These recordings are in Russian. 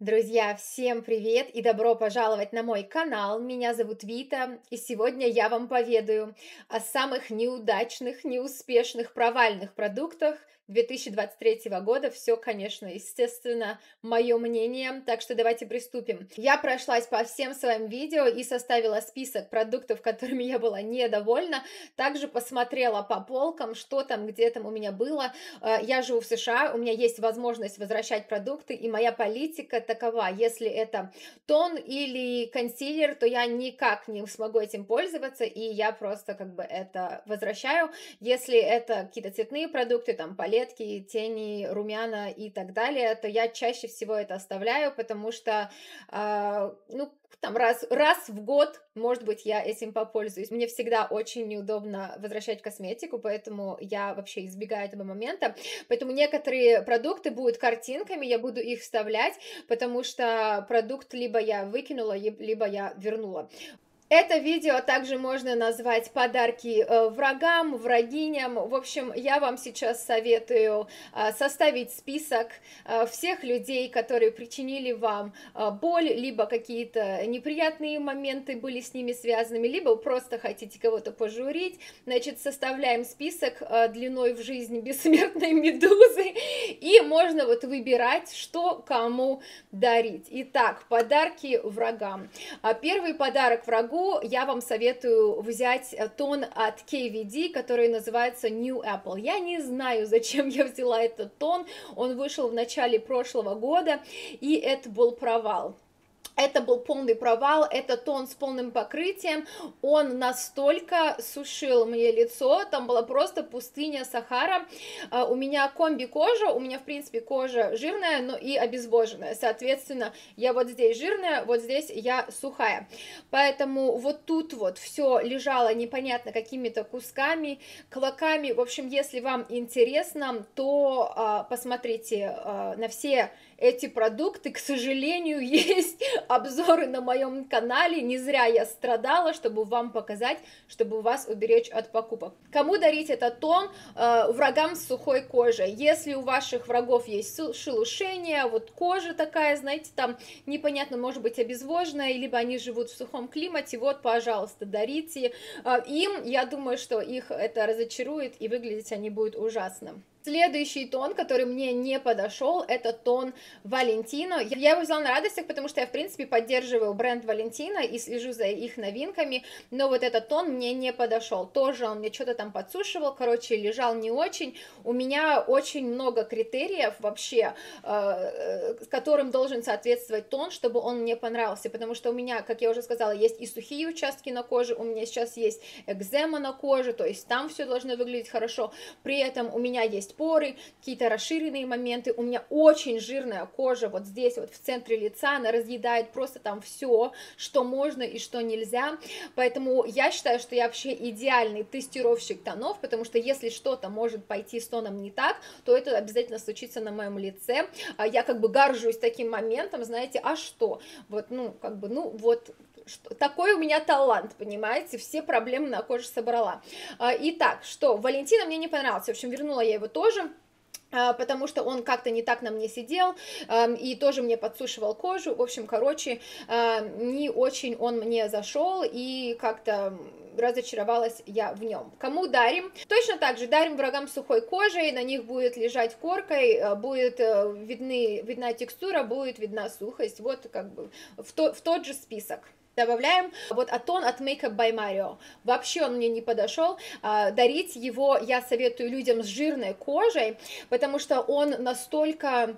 Друзья, всем привет и добро пожаловать на мой канал. Меня зовут Вита, и сегодня я вам поведаю о самых неудачных, неуспешных, провальных продуктах 2023 года. Все, конечно, естественно, мое мнение, так что давайте приступим. Я прошлась по всем своим видео и составила список продуктов, которыми я была недовольна. Также посмотрела по полкам, что там, где там у меня было. Э, я живу в США, у меня есть возможность возвращать продукты, и моя политика такова. Если это тон или консилер, то я никак не смогу этим пользоваться, и я просто как бы это возвращаю. Если это какие-то цветные продукты, там, палетки, палетки, тени, румяна и так далее, то я чаще всего это оставляю, потому что, э, ну, там раз, раз в год, может быть, я этим попользуюсь. Мне всегда очень неудобно возвращать косметику, поэтому я вообще избегаю этого момента. Поэтому некоторые продукты будут картинками, я буду их вставлять, потому что продукт либо я выкинула, либо я вернула. Это видео также можно назвать подарки э, врагам, врагиням. В общем, я вам сейчас советую э, составить список э, всех людей, которые причинили вам боль, либо какие-то неприятные моменты были с ними связаны, либо просто хотите кого-то пожурить. Значит, составляем список длиной в жизнь бессмертной медузы, и можно вот выбирать, что кому дарить. Итак, подарки врагам. Первый подарок врагу могу, я вам советую взять э, тон от KVD, который называется New Apple. Я не знаю, зачем я взяла этот тон, он вышел в начале прошлого года, и это был провал. Это был полный провал, это тон с полным покрытием, он настолько сушил мне лицо, там была просто пустыня Сахара, а, у меня комби кожа, у меня в принципе кожа жирная, но и обезвоженная, соответственно, я вот здесь жирная, вот здесь я сухая, поэтому вот тут вот все лежало непонятно какими-то кусками, клоками, в общем, если вам интересно, то а, посмотрите а, на все эти продукты, к сожалению, есть обзоры на моем канале, не зря я страдала, чтобы вам показать, чтобы вас уберечь от покупок. Кому дарить этот тон? Э, врагам с сухой кожей. Если у ваших врагов есть шелушение, вот кожа такая, знаете, там непонятно, может быть, обезвоженная, либо они живут в сухом климате, вот, пожалуйста, дарите э, им. Я думаю, что их это разочарует, и выглядеть они будут ужасно. Следующий тон, который мне не подошел, это тон Валентино. Я его взяла на радостях, потому что я, в принципе, поддерживаю бренд Валентино и слежу за их новинками, но вот этот тон мне не подошел. Тоже он мне что-то там подсушивал, короче, лежал не очень. У меня очень много критериев вообще, э, э, которым должен соответствовать тон, чтобы он мне понравился, потому что у меня, как я уже сказала, есть и сухие участки на коже, у меня сейчас есть экзема на коже, то есть там все должно выглядеть хорошо, при этом у меня есть поры, какие-то расширенные моменты. У меня очень жирная кожа вот здесь вот в центре лица, она разъедает просто там все, что можно и что нельзя. Поэтому я считаю, что я вообще идеальный тестировщик тонов, потому что если что-то может пойти с тоном не так, то это обязательно случится на моем лице. А я как бы горжусь таким моментом, знаете, а что? Вот, ну, как бы, ну, вот что, такой у меня талант, понимаете, все проблемы на коже собрала. А, итак, что, Валентина мне не понравился, в общем, вернула я его тоже, а, потому что он как-то не так на мне сидел и тоже мне подсушивал кожу, в общем, короче, а, не очень он мне зашел и как-то разочаровалась я в нем. Кому дарим? Точно так же дарим врагам сухой кожей, на них будет лежать коркой, будет э, видны, видна текстура, будет видна сухость, вот как бы в, то, в тот же список добавляем вот атон от Makeup by Mario. Вообще он мне не подошел. А, дарить его я советую людям с жирной кожей, потому что он настолько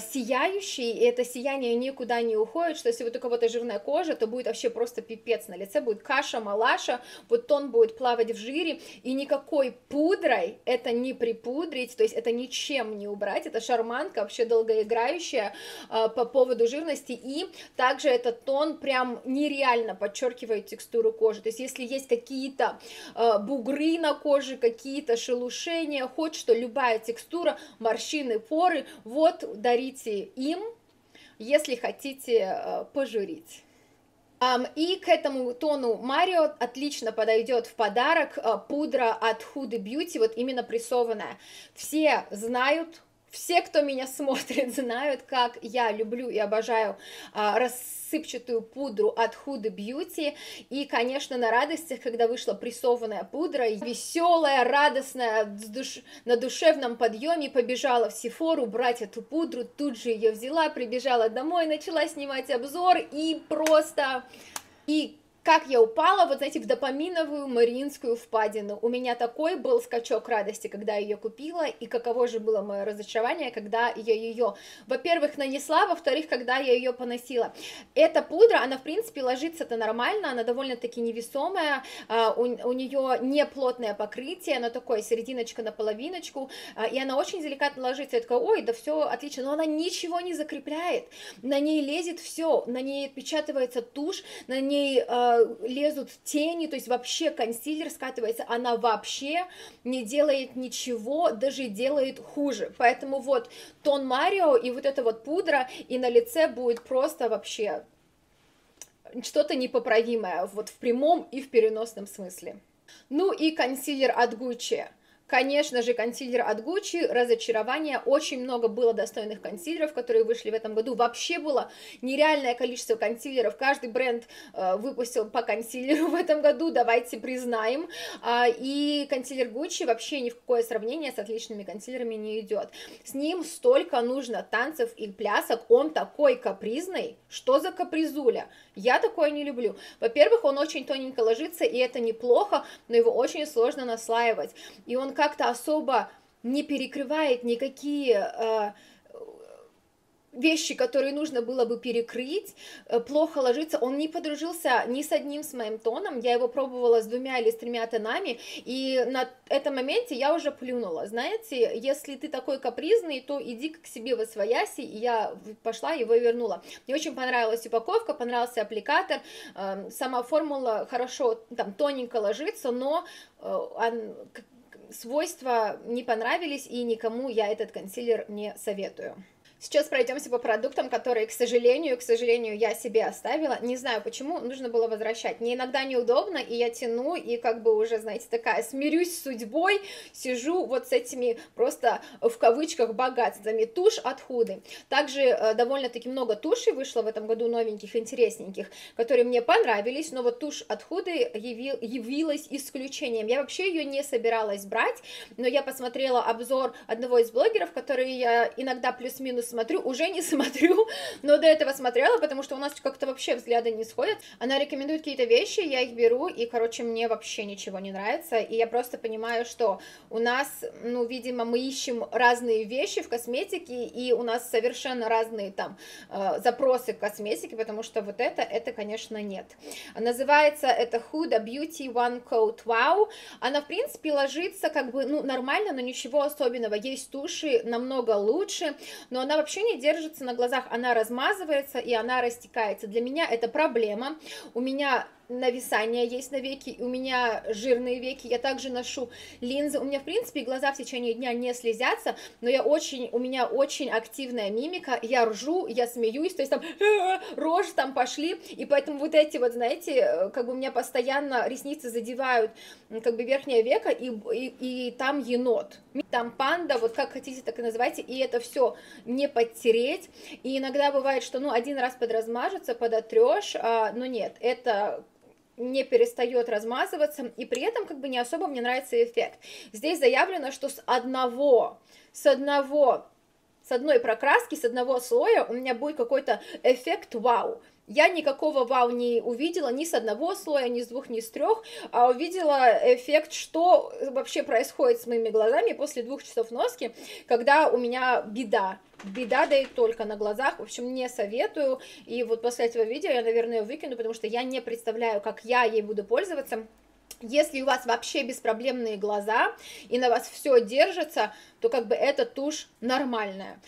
сияющий, и это сияние никуда не уходит, что если вот у кого-то жирная кожа, то будет вообще просто пипец на лице, будет каша, малаша, вот тон будет плавать в жире, и никакой пудрой это не припудрить, то есть это ничем не убрать, это шарманка вообще долгоиграющая э, по поводу жирности, и также этот тон прям не нереально подчеркивает текстуру кожи. То есть если есть какие-то э, бугры на коже, какие-то шелушения, хоть что, любая текстура, морщины, поры, вот дарите им, если хотите э, пожурить. И к этому тону Марио отлично подойдет в подарок э, пудра от Huda Beauty, вот именно прессованная. Все знают, все, кто меня смотрит, знают, как я люблю и обожаю а, рассыпчатую пудру от Huda Beauty. И, конечно, на радостях, когда вышла прессованная пудра, веселая, радостная, душ... на душевном подъеме побежала в Сифору брать эту пудру, тут же ее взяла, прибежала домой, начала снимать обзор и просто... И как я упала, вот знаете, в допаминовую мариинскую впадину. У меня такой был скачок радости, когда я ее купила, и каково же было мое разочарование, когда я ее, во-первых, нанесла, во-вторых, когда я ее поносила. Эта пудра, она, в принципе, ложится-то нормально, она довольно-таки невесомая, а, у, у нее не плотное покрытие, она такое серединочка на половиночку, а, и она очень деликатно ложится. Я такая, ой, да все отлично, но она ничего не закрепляет, на ней лезет все, на ней отпечатывается тушь, на ней а, лезут тени, то есть вообще консилер скатывается, она вообще не делает ничего, даже делает хуже. Поэтому вот тон Марио и вот эта вот пудра, и на лице будет просто вообще что-то непоправимое, вот в прямом и в переносном смысле. Ну и консилер от Gucci. Конечно же, консилер от Gucci, разочарование, очень много было достойных консилеров, которые вышли в этом году, вообще было нереальное количество консилеров, каждый бренд э, выпустил по консилеру в этом году, давайте признаем, э, и консилер Gucci вообще ни в какое сравнение с отличными консилерами не идет, с ним столько нужно танцев и плясок, он такой капризный, что за капризуля, я такое не люблю, во-первых, он очень тоненько ложится, и это неплохо, но его очень сложно наслаивать, и он как-то особо не перекрывает никакие э, вещи, которые нужно было бы перекрыть, э, плохо ложится, он не подружился ни с одним с моим тоном, я его пробовала с двумя или с тремя тонами, и на этом моменте я уже плюнула, знаете, если ты такой капризный, то иди к себе во свояси, и я пошла его вернула. Мне очень понравилась упаковка, понравился аппликатор, эм, сама формула хорошо, там, тоненько ложится, но э, свойства не понравились, и никому я этот консилер не советую. Сейчас пройдемся по продуктам, которые, к сожалению, к сожалению, я себе оставила. Не знаю почему, нужно было возвращать. Мне иногда неудобно, и я тяну, и как бы уже, знаете, такая, смирюсь с судьбой, сижу вот с этими просто в кавычках богатствами. Тушь от худы. Также э, довольно-таки много тушей вышло в этом году, новеньких, интересненьких, которые мне понравились, но вот тушь от худы яви, явилась исключением. Я вообще ее не собиралась брать, но я посмотрела обзор одного из блогеров, который я иногда плюс-минус смотрю, уже не смотрю, но до этого смотрела, потому что у нас как-то вообще взгляды не сходят. Она рекомендует какие-то вещи, я их беру, и, короче, мне вообще ничего не нравится, и я просто понимаю, что у нас, ну, видимо, мы ищем разные вещи в косметике, и у нас совершенно разные там э, запросы к косметике, потому что вот это, это, конечно, нет. Называется это Huda Beauty One Coat Wow. Она, в принципе, ложится как бы, ну, нормально, но ничего особенного. Есть туши намного лучше, но она вообще не держится на глазах, она размазывается и она растекается. Для меня это проблема. У меня нависание есть на веки, у меня жирные веки, я также ношу линзы, у меня, в принципе, глаза в течение дня не слезятся, но я очень, у меня очень активная мимика, я ржу, я смеюсь, то есть там «Э, рожь там пошли, и поэтому вот эти вот, знаете, э, как бы у меня постоянно ресницы задевают как бы верхнее веко, и, и, и там енот, там панда, вот как хотите, так и называйте, и это все не подтереть, и иногда бывает, что, ну, один раз подразмажется, подотрешь, а, но нет, это не перестает размазываться, и при этом как бы не особо мне нравится эффект. Здесь заявлено, что с одного, с одного, с одной прокраски, с одного слоя у меня будет какой-то эффект вау. Я никакого вау не увидела ни с одного слоя, ни с двух, ни с трех, а увидела эффект, что вообще происходит с моими глазами после двух часов носки, когда у меня беда. Беда да и только на глазах, в общем, не советую, и вот после этого видео я, наверное, выкину, потому что я не представляю, как я ей буду пользоваться, если у вас вообще беспроблемные глаза и на вас все держится, то как бы эта тушь нормальная.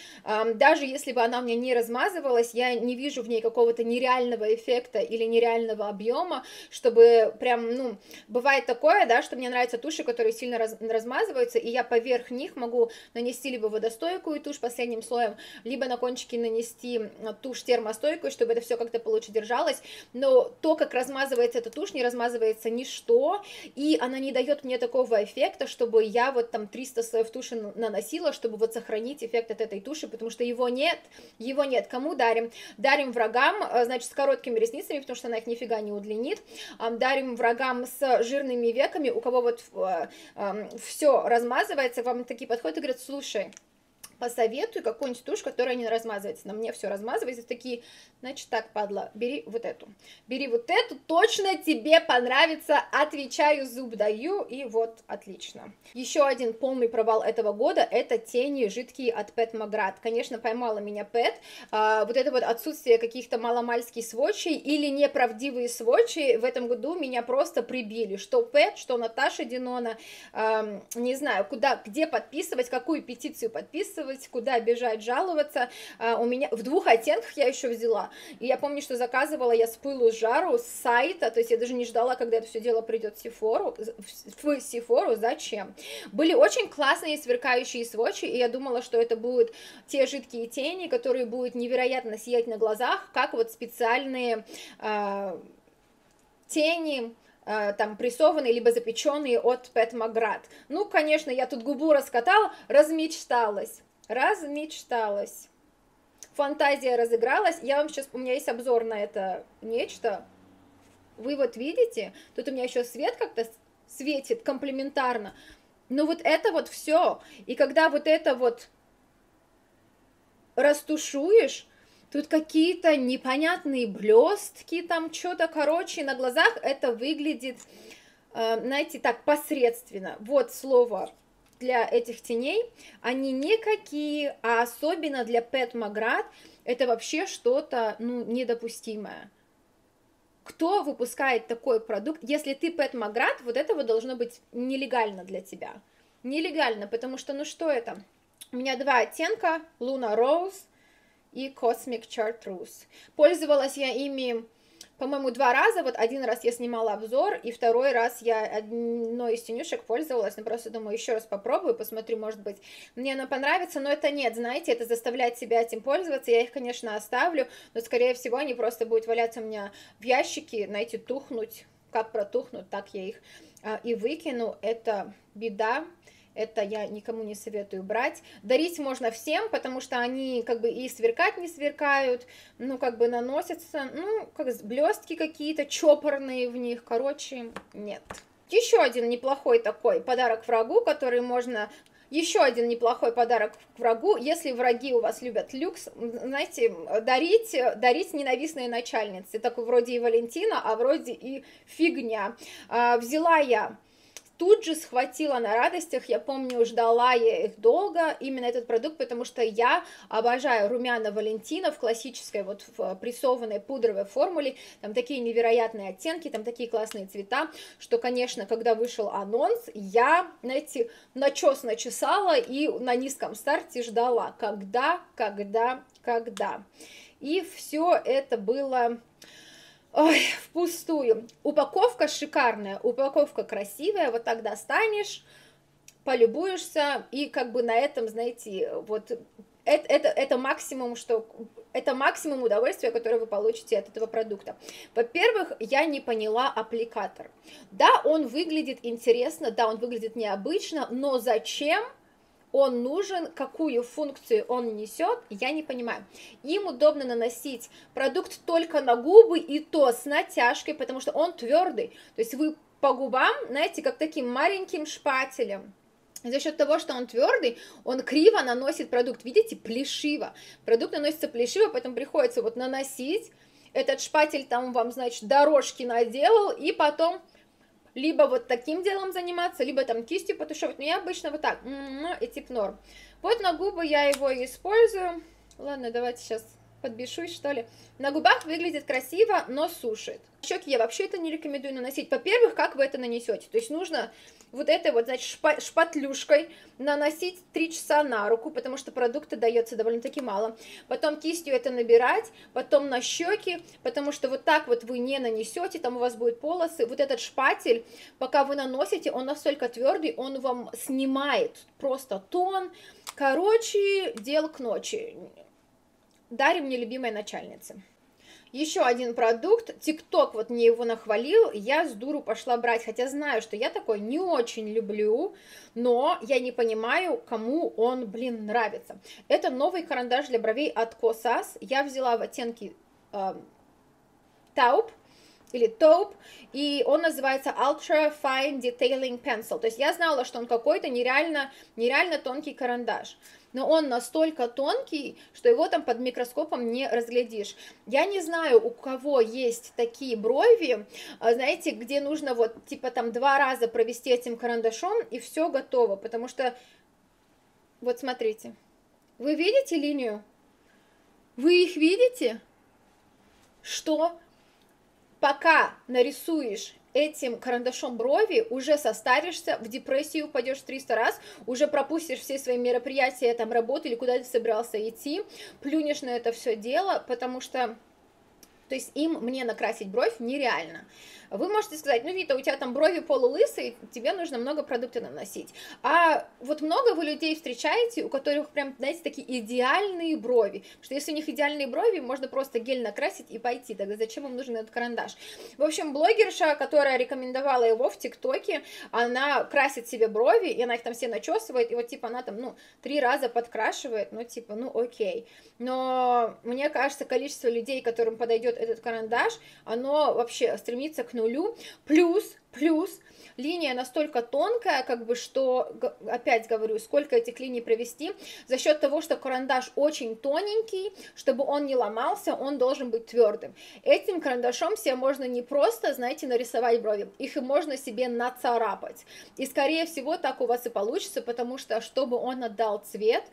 Даже если бы она у меня не размазывалась, я не вижу в ней какого-то нереального эффекта или нереального объема, чтобы прям, ну, бывает такое, да, что мне нравятся туши, которые сильно раз, размазываются, и я поверх них могу нанести либо водостойкую тушь последним слоем, либо на кончики нанести тушь термостойкую, чтобы это все как-то получше держалось, но то, как размазывается эта тушь, не размазывается ничто, и она не дает мне такого эффекта, чтобы я вот там 300 слоев туши наносила, чтобы вот сохранить эффект от этой туши, потому что его нет, его нет. Кому дарим? Дарим врагам, э, значит, с короткими ресницами, потому что она их нифига не удлинит, дарим врагам с жирными веками, у кого вот э, все размазывается, вам такие подходят и говорят, слушай, посоветуй какую-нибудь тушь, которая не размазывается. На мне все размазывается. Такие, значит, так, падла, бери вот эту. Бери вот эту, точно тебе понравится. Отвечаю, зуб даю, и вот, отлично. Еще один полный провал этого года, это тени жидкие от Pet Magrat. Конечно, поймала меня Pet. А, вот это вот отсутствие каких-то маломальских сводчей или неправдивые сводчи в этом году меня просто прибили. Что Pet, что Наташа Динона, а, не знаю, куда, где подписывать, какую петицию подписывать, записывать, куда бежать, жаловаться. А, у меня в двух оттенках я еще взяла. И я помню, что заказывала я с пылу с жару с сайта, то есть я даже не ждала, когда это все дело придет в Сифору, в Сифору, зачем? Были очень классные сверкающие сводчи, и я думала, что это будут те жидкие тени, которые будут невероятно сиять на глазах, как вот специальные э, тени, а, там прессованные либо запеченные от Пэт Маград. Ну, конечно, я тут губу раскатала, размечталась размечталась. Фантазия разыгралась. Я вам сейчас, у меня есть обзор на это нечто. Вы вот видите, тут у меня еще свет как-то светит комплементарно. Но вот это вот все. И когда вот это вот растушуешь, тут какие-то непонятные блестки, там что-то, короче, на глазах это выглядит, э, знаете, так посредственно. Вот слово для этих теней, они никакие, а особенно для Pet Magrat, это вообще что-то, ну, недопустимое. Кто выпускает такой продукт? Если ты Pet Magrat, вот этого должно быть нелегально для тебя. Нелегально, потому что, ну что это? У меня два оттенка, Luna Rose и Cosmic Chartreuse. Пользовалась я ими по-моему, два раза, вот один раз я снимала обзор, и второй раз я одной из тенюшек пользовалась, но просто думаю, еще раз попробую, посмотрю, может быть, мне она понравится, но это нет, знаете, это заставляет себя этим пользоваться, я их, конечно, оставлю, но, скорее всего, они просто будут валяться у меня в ящике, знаете, тухнуть, как протухнут, так я их а, и выкину, это беда, это я никому не советую брать. Дарить можно всем, потому что они как бы и сверкать не сверкают, ну как бы наносятся, ну как блестки какие-то чопорные в них, короче, нет. Еще один неплохой такой подарок врагу, который можно еще один неплохой подарок врагу, если враги у вас любят люкс, знаете, дарить, дарить ненавистные начальницы, такой вроде и Валентина, а вроде и фигня. А, взяла я тут же схватила на радостях, я помню, ждала я их долго, именно этот продукт, потому что я обожаю румяна Валентина в классической вот в прессованной пудровой формуле, там такие невероятные оттенки, там такие классные цвета, что, конечно, когда вышел анонс, я, знаете, начес начесала и на низком старте ждала, когда, когда, когда. И все это было Ой, впустую. Упаковка шикарная, упаковка красивая, вот так достанешь, полюбуешься, и как бы на этом, знаете, вот это, это, это максимум, что это максимум удовольствия, которое вы получите от этого продукта. Во-первых, я не поняла аппликатор. Да, он выглядит интересно, да, он выглядит необычно, но зачем он нужен, какую функцию он несет, я не понимаю. Им удобно наносить продукт только на губы и то с натяжкой, потому что он твердый. То есть вы по губам, знаете, как таким маленьким шпателем. За счет того, что он твердый, он криво наносит продукт. Видите, плешиво. Продукт наносится плешиво, поэтому приходится вот наносить. Этот шпатель там вам, значит, дорожки наделал, и потом либо вот таким делом заниматься, либо там кистью потушевать. Но я обычно вот так, и тип норм. Вот на губы я его использую. Ладно, давайте сейчас подбешусь, что ли. На губах выглядит красиво, но сушит. Щеки я вообще это не рекомендую наносить. Во-первых, как вы это нанесете? То есть нужно вот этой вот, значит, шпа шпатлюшкой наносить 3 часа на руку, потому что продукта дается довольно-таки мало. Потом кистью это набирать, потом на щеки, потому что вот так вот вы не нанесете, там у вас будут полосы. Вот этот шпатель, пока вы наносите, он настолько твердый, он вам снимает просто тон. Короче, дел к ночи. Дарья мне любимая начальница. Еще один продукт, ТикТок вот мне его нахвалил, я с дуру пошла брать, хотя знаю, что я такой не очень люблю, но я не понимаю, кому он, блин, нравится. Это новый карандаш для бровей от Косас, я взяла в оттенке э, или Taupe, и он называется Ultra Fine Detailing Pencil. То есть я знала, что он какой-то нереально, нереально тонкий карандаш но он настолько тонкий, что его там под микроскопом не разглядишь. Я не знаю, у кого есть такие брови, а, знаете, где нужно вот типа там два раза провести этим карандашом и все готово, потому что вот смотрите, вы видите линию? Вы их видите? Что пока нарисуешь этим карандашом брови уже состаришься, в депрессию упадешь 300 раз, уже пропустишь все свои мероприятия, там, работы или куда ты собирался идти, плюнешь на это все дело, потому что то есть им мне накрасить бровь нереально. Вы можете сказать, ну, Вита, у тебя там брови полулысые, тебе нужно много продуктов наносить. А вот много вы людей встречаете, у которых прям, знаете, такие идеальные брови. Потому что если у них идеальные брови, можно просто гель накрасить и пойти. Тогда зачем им нужен этот карандаш? В общем, блогерша, которая рекомендовала его в ТикТоке, она красит себе брови, и она их там все начесывает, и вот типа она там, ну, три раза подкрашивает, ну, типа, ну, окей. Но мне кажется, количество людей, которым подойдет этот карандаш, оно вообще стремится к нулю. Плюс, плюс, линия настолько тонкая, как бы, что, опять говорю, сколько этих линий провести, за счет того, что карандаш очень тоненький, чтобы он не ломался, он должен быть твердым. Этим карандашом себе можно не просто, знаете, нарисовать брови, их и можно себе нацарапать. И, скорее всего, так у вас и получится, потому что, чтобы он отдал цвет,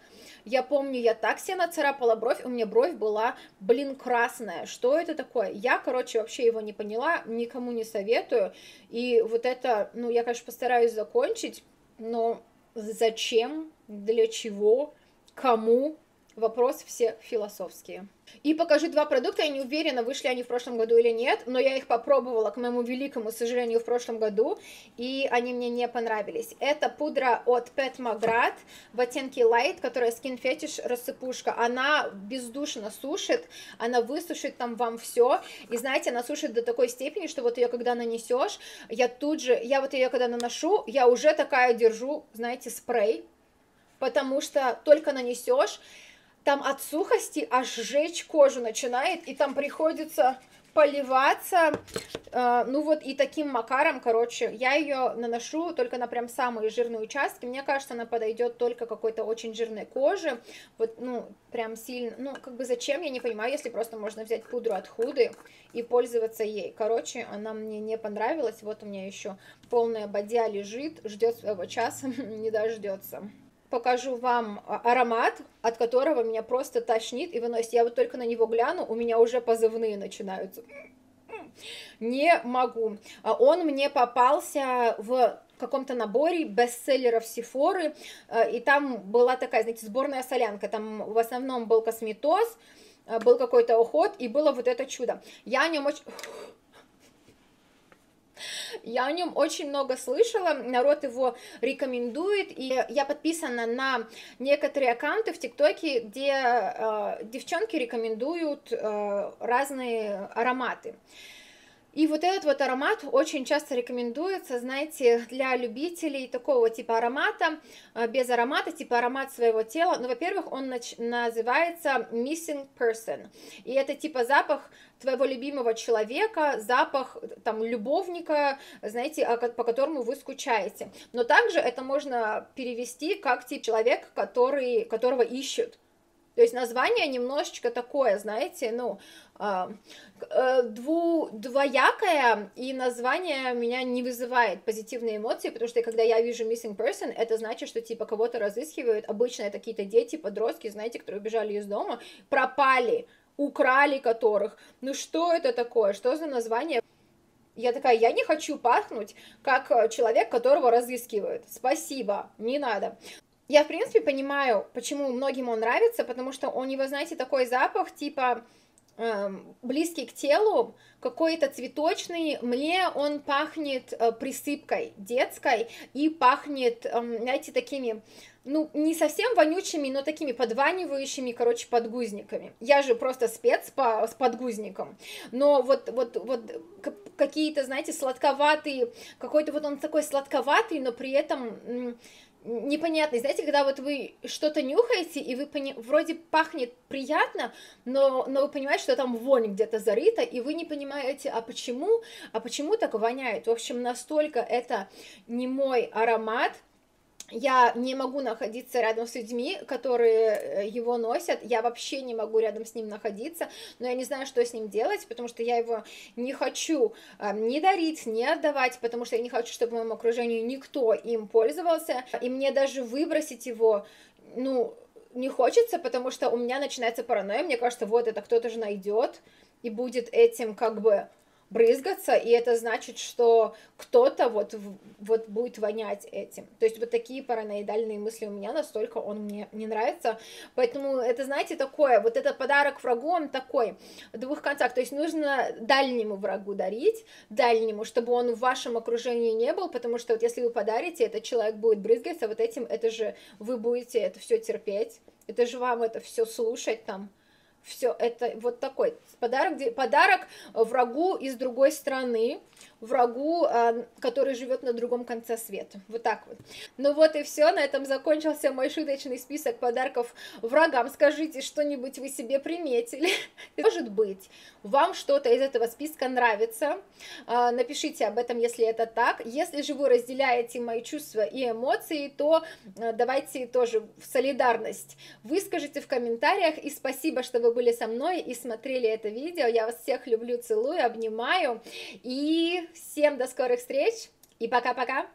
я помню, я так себе нацарапала бровь, у меня бровь была, блин, красная. Что это такое? Я, короче, вообще его не поняла, никому не советую. И вот это, ну, я, конечно, постараюсь закончить, но зачем, для чего, кому, вопрос все философские. И покажу два продукта, я не уверена, вышли они в прошлом году или нет, но я их попробовала, к моему великому сожалению, в прошлом году, и они мне не понравились. Это пудра от Pet Magrat в оттенке Light, которая Skin Fetish рассыпушка. Она бездушно сушит, она высушит там вам все, и знаете, она сушит до такой степени, что вот ее когда нанесешь, я тут же, я вот ее когда наношу, я уже такая держу, знаете, спрей, потому что только нанесешь, там от сухости аж жечь кожу начинает, и там приходится поливаться, э, ну вот и таким макаром, короче, я ее наношу только на прям самые жирные участки, мне кажется, она подойдет только какой-то очень жирной коже, вот, ну, прям сильно, ну, как бы зачем, я не понимаю, если просто можно взять пудру от Худы и пользоваться ей, короче, она мне не понравилась, вот у меня еще полная бодя лежит, ждет своего часа, не дождется покажу вам а, аромат, от которого меня просто тошнит и выносит. Я вот только на него гляну, у меня уже позывные начинаются. Не могу. А он мне попался в каком-то наборе бестселлеров Сифоры, а, и там была такая, знаете, сборная солянка, там в основном был косметоз, был какой-то уход, и было вот это чудо. Я о нем очень... Я о нем очень много слышала, народ его рекомендует, и я подписана на некоторые аккаунты в ТикТоке, где э, девчонки рекомендуют э, разные ароматы. И вот этот вот аромат очень часто рекомендуется, знаете, для любителей такого типа аромата, э, без аромата, типа аромат своего тела. Ну, во-первых, он называется Missing Person. И это типа запах твоего любимого человека, запах там любовника, знаете, по которому вы скучаете. Но также это можно перевести как тип человек, который, которого ищут. То есть название немножечко такое, знаете, ну, э, дву, двоякое, и название меня не вызывает позитивные эмоции, потому что когда я вижу missing person, это значит, что типа кого-то разыскивают, обычно это какие-то дети, подростки, знаете, которые убежали из дома, пропали, украли которых. Ну что это такое? Что за название? Я такая, я не хочу пахнуть, как человек, которого разыскивают. Спасибо, не надо. Я, в принципе, понимаю, почему многим он нравится, потому что у него, знаете, такой запах, типа, близкий к телу, какой-то цветочный, мне он пахнет э, присыпкой детской и пахнет, эм, знаете, такими, ну, не совсем вонючими, но такими подванивающими, короче, подгузниками. Я же просто спец по, с подгузником, но вот, вот, вот какие-то, знаете, сладковатые, какой-то вот он такой сладковатый, но при этом непонятный. Знаете, когда вот вы что-то нюхаете, и вы пони... вроде пахнет приятно, но, но вы понимаете, что там вонь где-то зарыта, и вы не понимаете, а почему, а почему так воняет. В общем, настолько это не мой аромат, я не могу находиться рядом с людьми, которые э, его носят, я вообще не могу рядом с ним находиться, но я не знаю, что с ним делать, потому что я его не хочу э, ни дарить, ни отдавать, потому что я не хочу, чтобы в моем окружении никто им пользовался, и мне даже выбросить его, ну, не хочется, потому что у меня начинается паранойя, мне кажется, вот это кто-то же найдет и будет этим как бы брызгаться, и это значит, что кто-то вот, вот будет вонять этим. То есть вот такие параноидальные мысли у меня, настолько он мне не нравится. Поэтому это, знаете, такое, вот этот подарок врагу, он такой, в двух концах. То есть нужно дальнему врагу дарить, дальнему, чтобы он в вашем окружении не был, потому что вот если вы подарите, этот человек будет брызгаться вот этим, это же вы будете это все терпеть, это же вам это все слушать там, все это вот такой подарок, подарок врагу из другой страны, врагу, а, который живет на другом конце света. Вот так вот. Ну вот и все, на этом закончился мой шуточный список подарков врагам. Скажите, что-нибудь вы себе приметили? Может быть, вам что-то из этого списка нравится. А, напишите об этом, если это так. Если же вы разделяете мои чувства и эмоции, то а, давайте тоже в солидарность выскажите в комментариях. И спасибо, что вы были со мной и смотрели это видео. Я вас всех люблю, целую, обнимаю. И всем до скорых встреч и пока-пока!